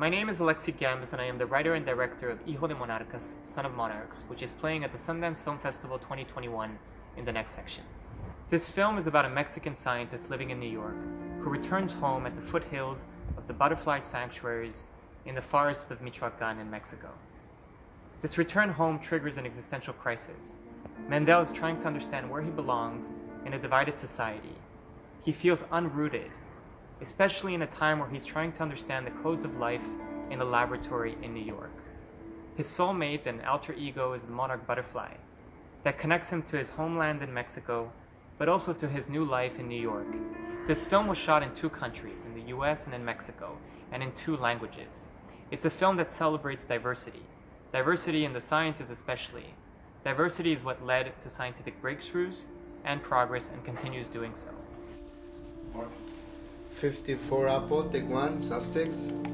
My name is Alexis Gambis, and I am the writer and director of Hijo de Monarcas, Son of Monarchs, which is playing at the Sundance Film Festival 2021 in the next section. This film is about a Mexican scientist living in New York who returns home at the foothills of the butterfly sanctuaries in the forests of Michoacan in Mexico. This return home triggers an existential crisis. Mendel is trying to understand where he belongs in a divided society. He feels unrooted especially in a time where he's trying to understand the codes of life in a laboratory in New York. His soulmate and alter ego is the monarch butterfly that connects him to his homeland in Mexico, but also to his new life in New York. This film was shot in two countries, in the US and in Mexico, and in two languages. It's a film that celebrates diversity, diversity in the sciences especially. Diversity is what led to scientific breakthroughs and progress and continues doing so. 54 apple, take one, soft text.